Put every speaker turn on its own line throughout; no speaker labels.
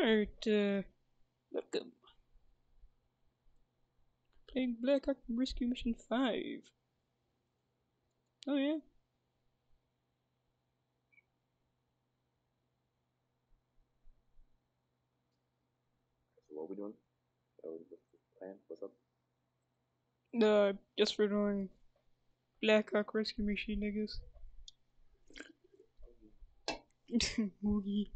Alright, uh, welcome. Playing Blackhawk Rescue Mission 5. Oh yeah?
So what we doing? Oh, what's the plan? What's up?
Uh, just for doing Blackhawk Rescue Mission, I guess. Moogie.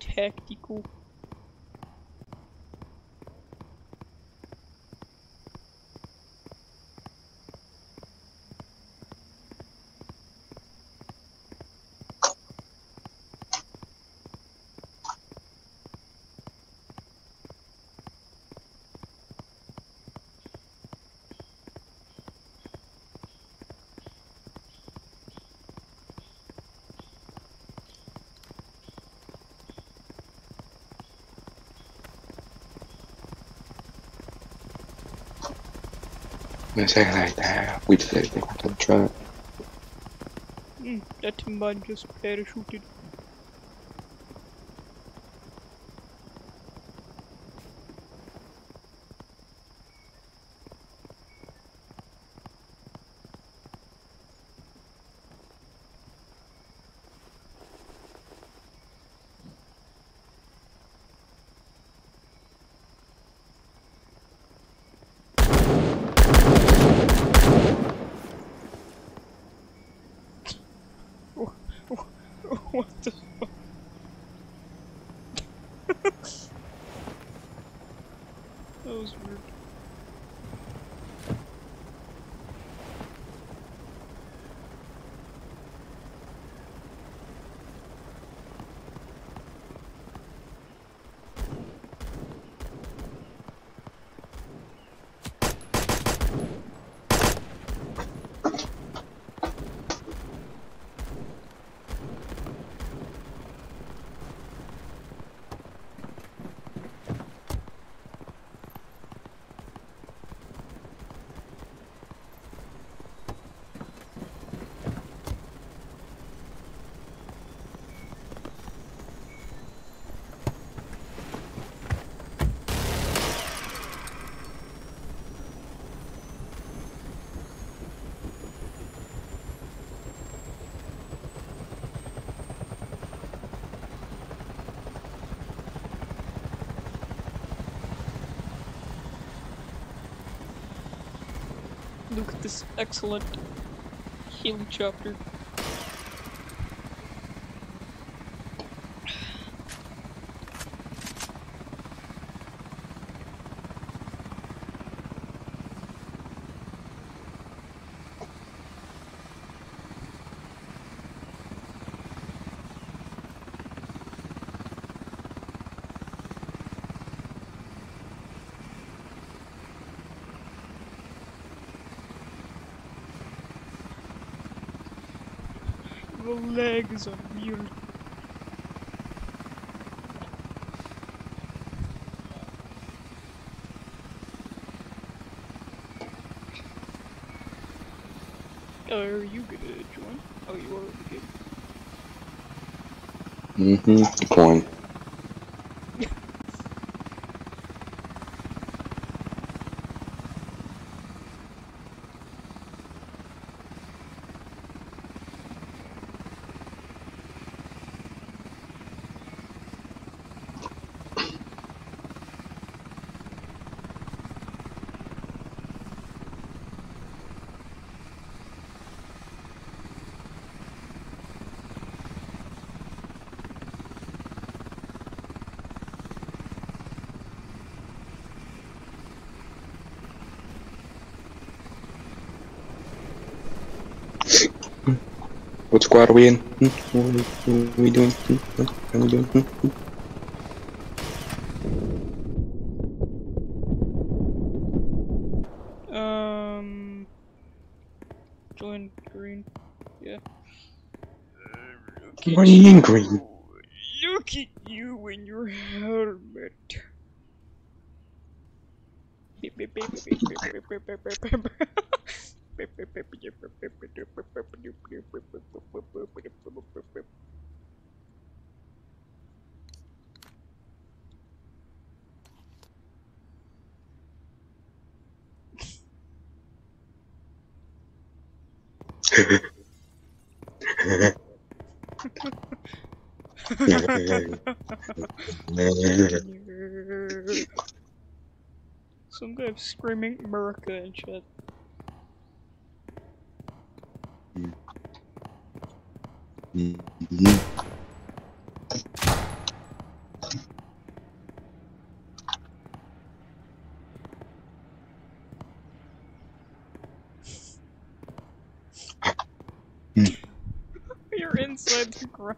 Tactical.
something like that. We did it, on the truck.
Mm, that man just parachuted. Look at this excellent helicopter. The legs are weird. Are you gonna join? Oh, you already did.
Mm-hmm. Coin. Squad are we in? Hmm? What, are, we doing? Hmm? What are we doing? Hmm? Hmm?
Um, join green. Yeah. Look at
Green,
you.
green.
Look at you in your helmet. Some guy screaming America and shit. You're inside the ground.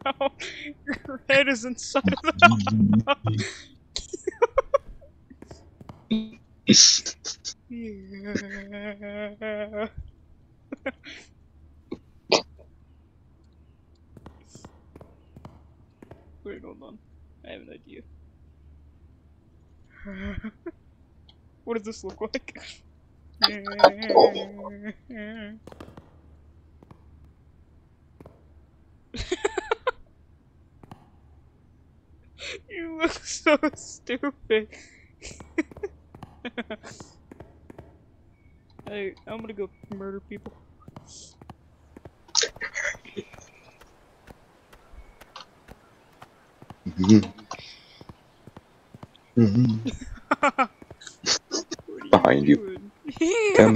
Your head is inside of the Yeah. Wait, hold on. I have an idea. what does this look like? you look so stupid. hey, I'm gonna go murder people.
Mhm. Mhm.
What mm-hmm. are
Behind you.
doing?
Come.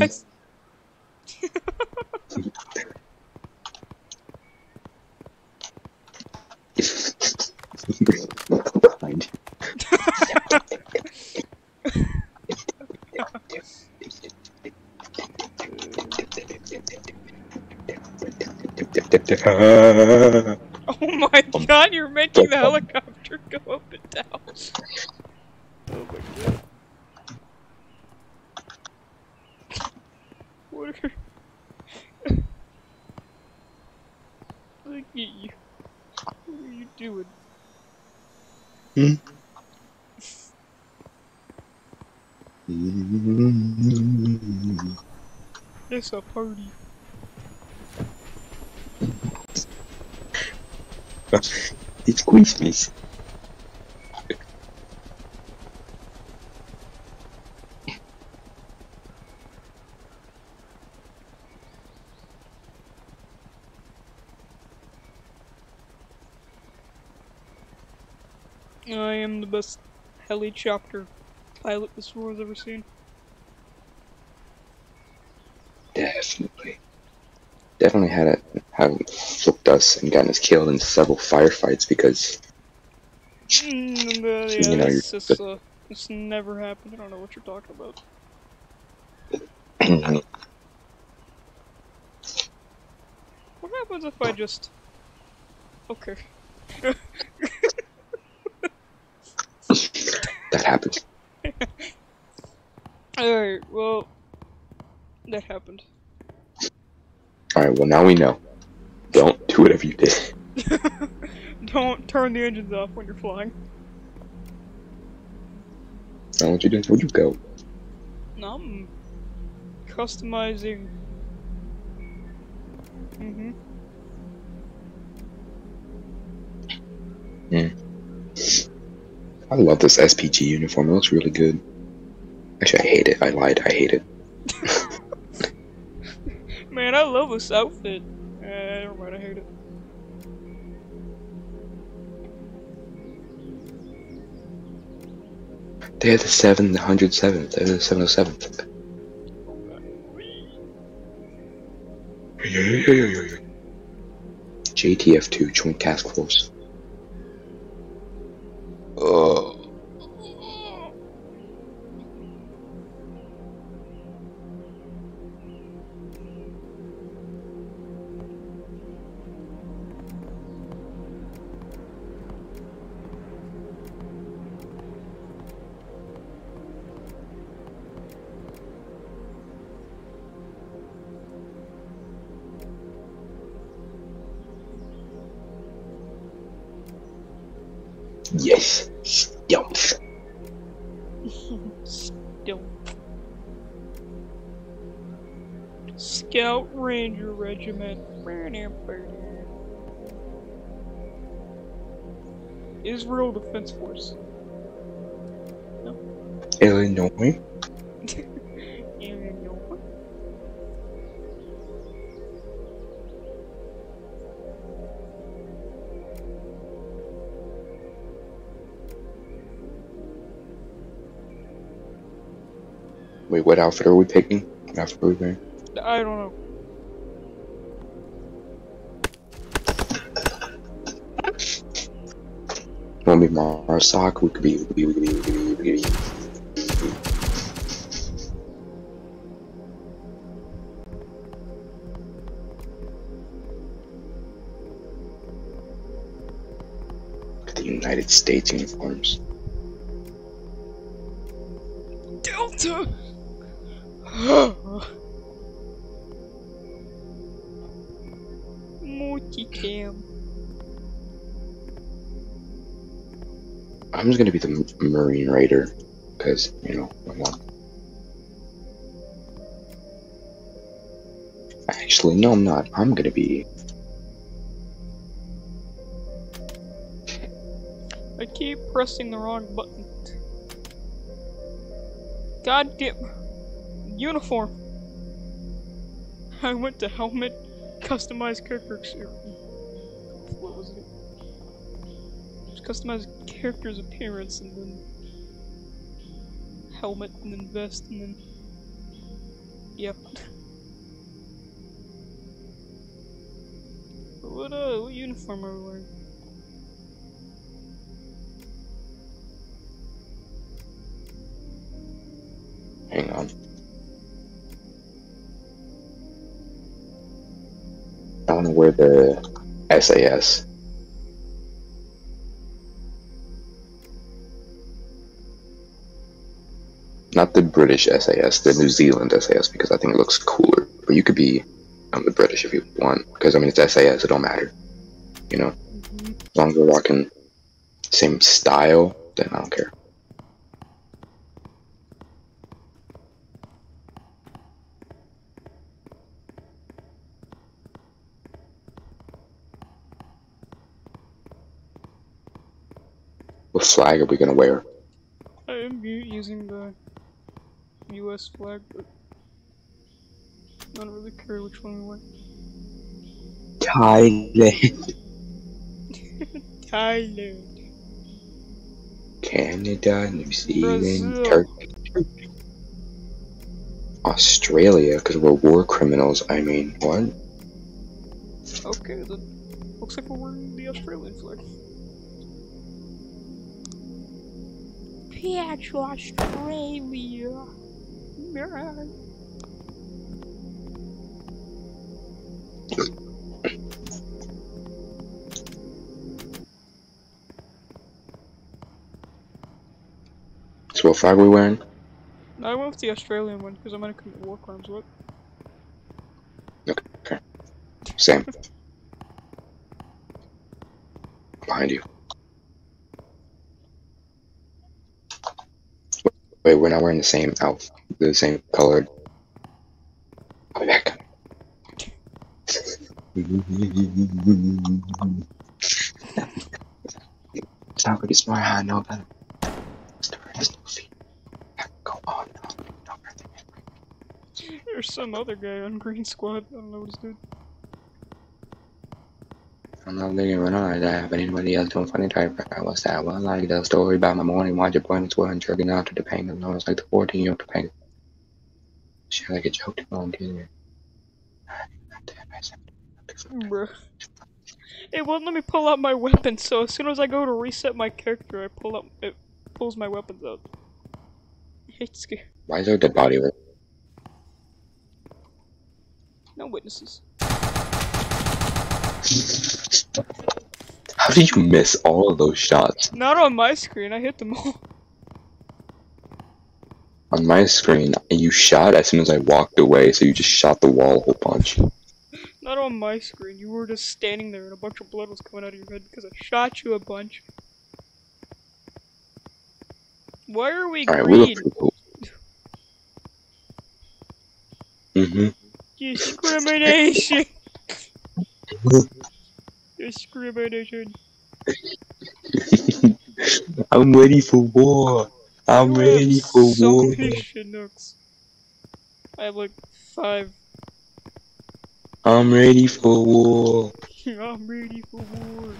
Behind you.
Oh my um, god, you're making the um, helicopter go up and down. Oh my god. What are... Look at you. What are you doing? It's a party.
It's Christmas.
I am the best heli helicopter pilot this war has ever seen.
Definitely. Definitely had it have flipped us and gotten us killed in several firefights because
Mm, uh,
You know, you're-
this, uh, this never happened. I don't know what you're talking about. What happens if I just... Okay.
that happened.
Alright, well... That happened.
Alright, well now we know. Don't do whatever you did.
Don't turn the engines off when you're flying.
Now what you doing? Where'd you go?
No, I'm customizing. Mm-hmm.
I love this SPG uniform. It looks really good. Actually, I hate it. I lied. I hate it.
Man, I love this outfit. Uh, never mind, I hate it.
They had the 7, the 107th. They had the 707th. JTF2, Joint Task Force. Oh.
Regiment. Israel Defense Force.
Illinois.
Illinois.
Wait, what outfit are we picking? What outfit are we wearing?
I don't know.
Could be. The United States uniforms.
Delta! Multicam.
I'm just gonna be the Marine Raider, because you know why not? Actually, no, I'm not. I'm gonna be.
I keep pressing the wrong button. God damn. Uniform. I went to helmet, customized character. What was it? Just customize character's appearance and then helmet and then vest and then. Yep. what uh, what uniform are we wearing?
Hang on. I want to wear the SAS. Not the British SAS, the New Zealand SAS, because I think it looks cooler. But you could be um, the British if you want, because I mean it's SAS, it don't matter. You know, as long as we're rocking same style, then I don't care. What flag are we gonna wear?
I am u- using the U.S. flag, but I don't really care which one we wear.
Thailand,
Thailand.
Canada, New Zealand,
Brazil.
Turkey, Australia, because we're war criminals. I mean, what?
Okay, then looks like we're wearing the Australian flag. Pietro, Australia.
So what flag are we wearing?
I went with the Australian one because I'm gonna commit war crimes. What? Okay.
Same. Behind you. Wait, we're not wearing the same outfit, the same colored. I'll be back. It's not really smart, I know that. Story has no feet. Go on.
There's some other guy on Green Squad. I don't know what he's doing.
I'm not thinking when I have anybody else doing funny type. I was that one like the story about my morning watch your bunnies were jerking out to the pain and I was like the 14 year old pain. A joke to on.
Bruh. It won't let me pull out my weapon, so as soon as I go to reset my character, I pull up. It pulls my weapons out. I hate scare.
Why is there a dead body over?
No witnesses.
How did you miss all of those shots?
Not on my screen. I hit them all.
On my screen, you shot as soon as I walked away, so you just shot the wall a whole bunch.
Not on my screen. You were just standing there, and a bunch of blood was coming out of your head because I shot you a bunch. Why are we
we
green?
pretty cool. Mm-hmm.
Discrimination. Discrimination.
I'm ready for war. I'm
You
ready for
so
war.
many Chinooks. I have like five.
I'm ready for war.
I'm ready for war.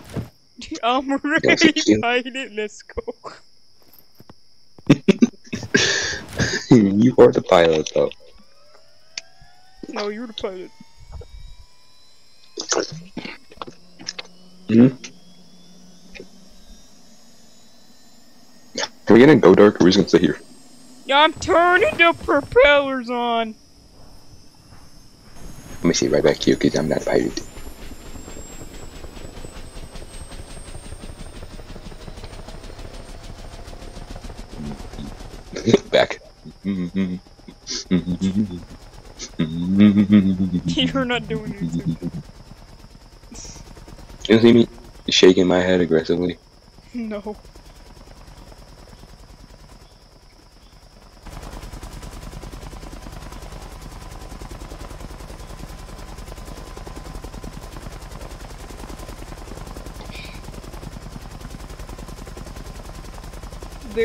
I'm ready.
cute.
Pilot, let's go.
you are the pilot, though.
No, you're the pilot.
Hmm? We gonna go dark or are we just gonna stay here?
I'm turning the propellers on.
Let me see right back to you because I'm not a pirate. back. you
You're not doing anything.
You see me shaking my head aggressively?
No.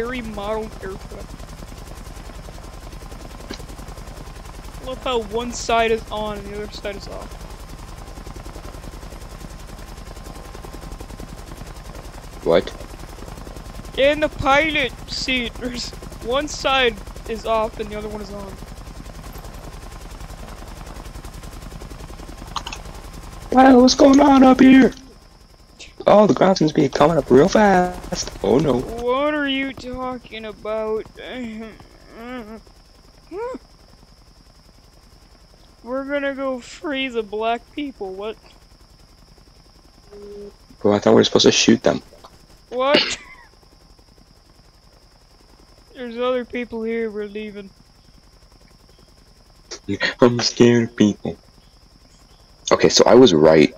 Very model aircraft. Love how one side is on and the other side is off.
What?
In the pilot seat, there's one side is off and the other one is on.
Wow, what's going on up here? Oh, the ground seems to be coming up real fast. Oh no.
What are you talking about? We're gonna go free the black people. What?
Well, I thought we were supposed to shoot them.
What? There's other people here. We're leaving.
I'm scared of people. Okay, so I was right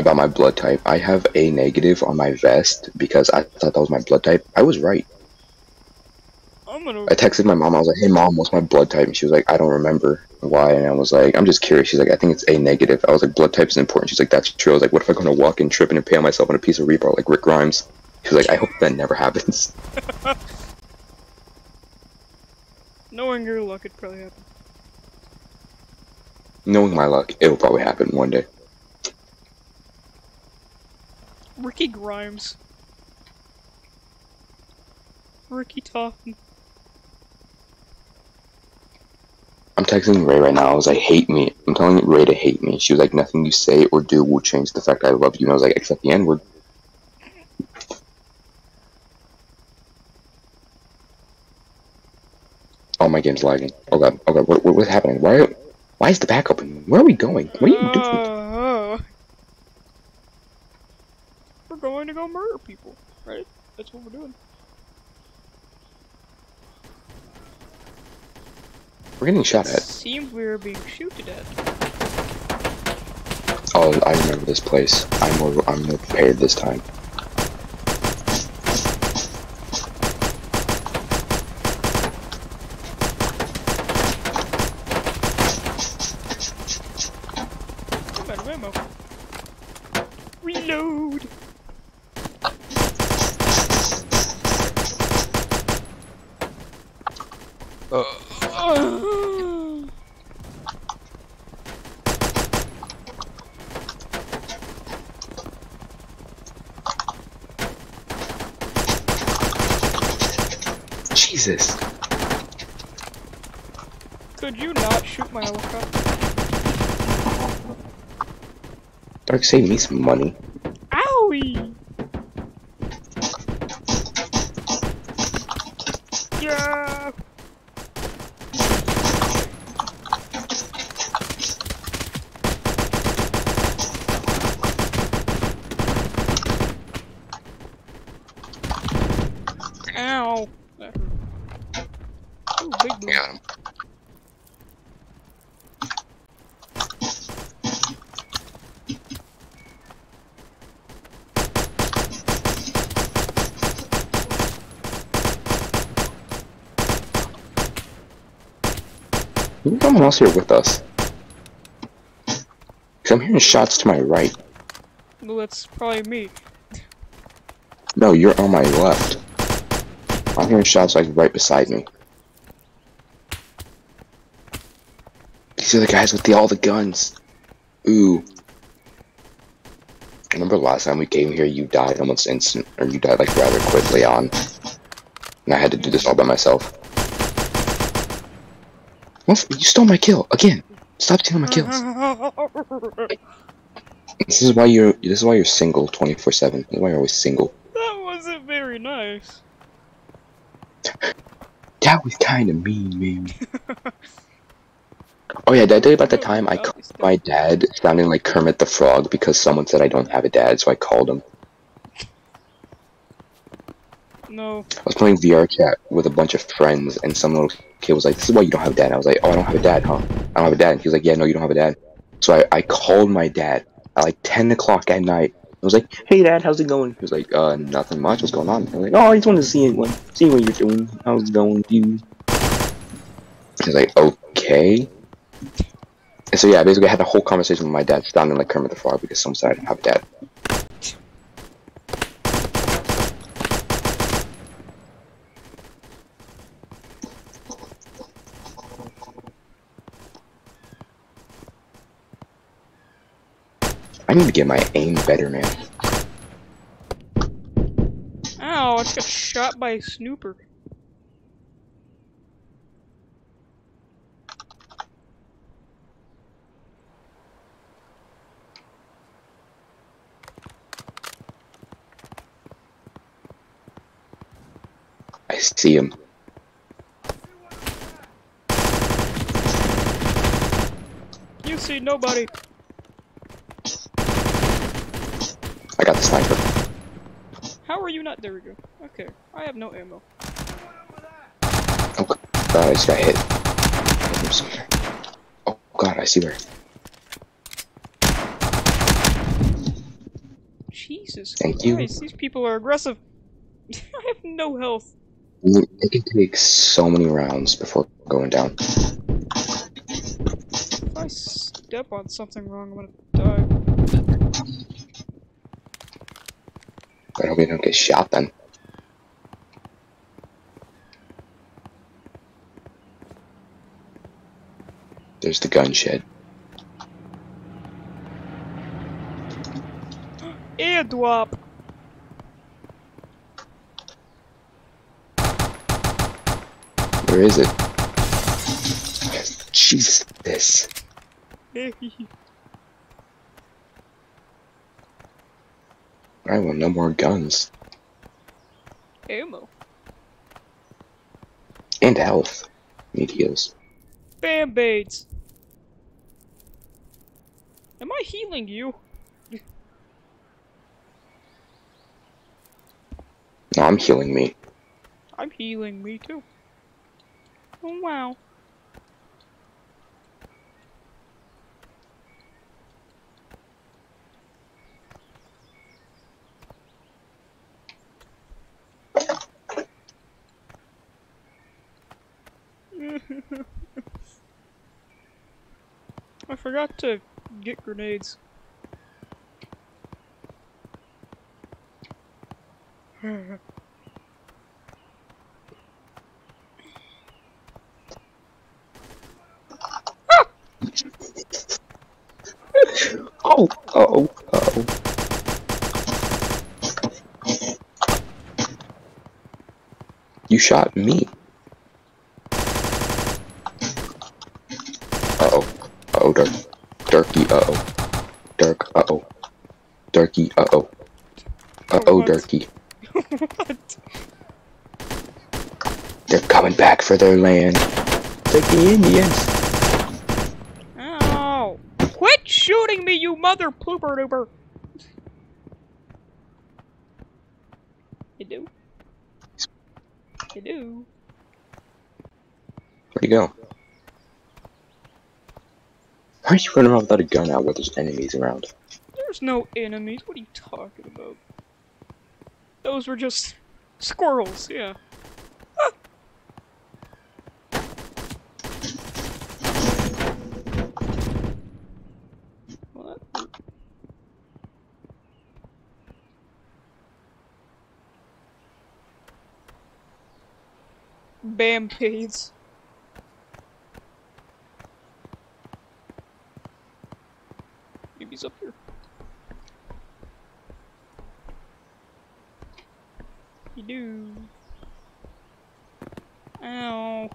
about my blood type. I have A negative on my vest because I thought that was my blood type. I was right.
I'm gonna.
I texted my mom. I was like, "Hey, mom, what's my blood type?" And she was like, "I don't remember why." And I was like, "I'm just curious." She's like, "I think it's A negative." I was like, "Blood type is important." She's like, "That's true." I was like, "What if I'm gonna walk and trip and impale myself on a piece of rebar like Rick Grimes?" She was like, "I hope that never happens."
Knowing your luck, it probably happened.
Knowing my luck, it will probably happen one day.
Ricky Grimes. Ricky Toffin.
I'm texting Ray right now. I was like, hate me. I'm telling Ray to hate me. She was like, nothing you say or do will change the fact I love you. And I was like, except the N word. Oh, my game's lagging. Oh god. Oh god. What, what, what's happening? Why? Why is the back open? Where are we going? What are you doing?
Uh, we're going to go murder people, right? That's what we're doing.
We're getting shot at.
Seems we were being shooted at.
Oh, I remember this place. I'm more. I'm more prepared this time.
I'm out of ammo. Reload! Uh,
Jesus.
could you not shoot my helicopter?
Dark, save me some money.
Owie! Yeah! Ow! That hurt. Ooh, big boy.
Got him. someone else here with us? Cause I'm hearing shots to my right.
Well, that's probably me.
No, you're on my left. I'm hearing shots like right beside me. These are the guys with the all the guns. Ooh. Remember last time we came here, you died almost instant, or you died like rather quickly on, and I had to do this all by myself. What? You stole my kill again. Stop stealing my kills. This is why you're. This is why you're single, twenty four seven. This is why you're always single.
that wasn't very nice.
That was kind of mean, man. oh yeah, did I tell you about the time I called my dad sounding like Kermit the Frog because someone said I don't have a dad, so I called him.
No.
I was playing VR chat with a bunch of friends, and some little kid was like, "This is why you don't have a dad." And I was like, "Oh, I don't have a dad, huh? I don't have a dad." And he was like, "Yeah, no, you don't have a dad." So I, I called my dad at like 10 o'clock at night. I was like, "Hey, dad, how's it going?" He was like, "Uh, nothing much. What's going on?" I was like, "Oh, I just wanted to see what see what you're doing. How's it going you?" He's like, "Okay." And so yeah, basically, I had a whole conversation with my dad, sounding like Kermit the Frog because someone said I didn't have a dad. I need to get my aim better, man.
Ow, I just got shot by a snooper.
I see him.
You see nobody.
I got the sniper.
How are you not? There we go. Okay, I have no ammo.
Oh god, I just got hit. Oh god, I see where.
Jesus
Thank you.
These people are aggressive. I have no health.
It can take so many rounds before going down.
If I step on something wrong, I'm gonna
I hope you don't get shot then. There's the gun shed.
Airdrop!
Where is it? Jesus, no more guns.
ammo.
And health. Need heals.
Band-aids! Am I healing you?
No, I'm healing me.
I'm healing me too. Oh wow. I forgot to get grenades.
Oh, oh, oh. You shot me. Uh oh. Uh oh, Dark. Darky, uh oh. Dark, uh oh. Darky, uh oh. Uh oh,
What?
Darky.
what?
They're coming back for their land. Take the Indians.
Ow! Quit shooting me, you mother pooper duper! You do? You do?
Where'd he go? Why are you running around without a gun out where there's enemies around?
There's no enemies. What are you talking about? Those were just squirrels, yeah. Bampades. Maybe he's up here. You do. Ow.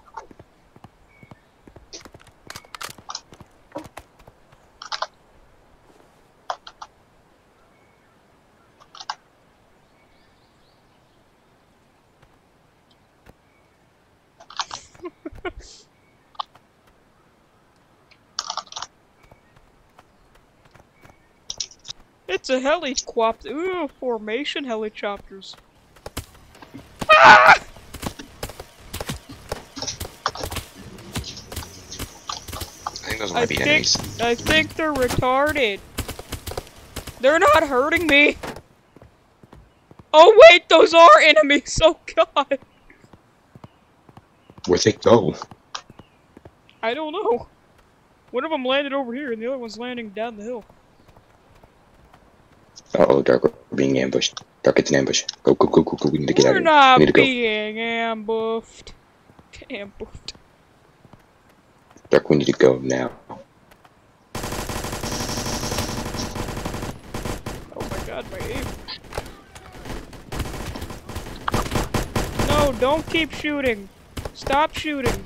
It's a helicopter. Ooh, formation helicopters. Ah!
I think those
I
might be
think,
enemies.
I think they're retarded. They're not hurting me. Oh wait, those are enemies. Oh god.
Where'd they go?
I don't know. One of them landed over here, and the other one's landing down the hill.
Uh oh, Dark, we're being ambushed. Dark, it's an ambush. Go, go, go, go, go. We need to get out
We're
of here.
not
we need to go.
being ambushed. Ambushed.
Dark, we need to go now.
Oh my god, my aim. No, don't keep shooting. Stop shooting.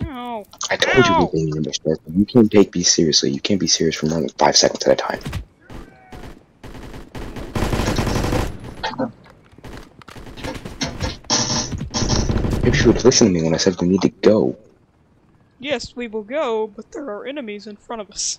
No.
I told you
Ow!
we're being ambushed, You can't take me seriously. You can't be serious for more than five seconds at a time. Maybe you would listen to me when I said we need to go.
Yes, we will go, but there are enemies in front of us.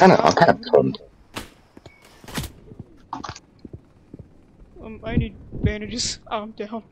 Kind of, I'm kind of.
Um, I need bandages. I'm down.